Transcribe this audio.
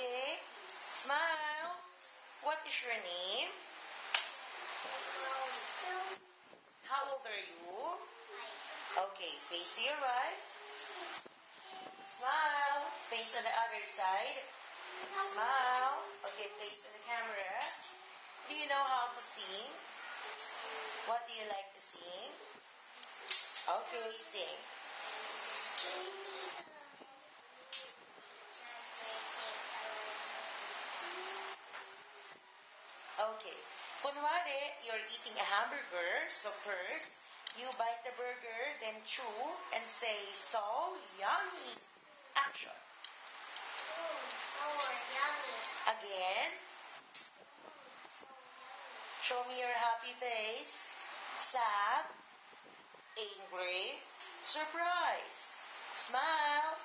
Okay? Smile. What is your name? How old are you? Okay, face to your right. Smile. Face on the other side. Smile. Okay, face on the camera. Do you know how to sing? What do you like to sing? Okay, sing. Okay. Kunwari, you're eating a hamburger. So first, you bite the burger, then chew and say, so yummy. Action. Again. Show me your happy face. Sad. Angry. Surprise. Smile.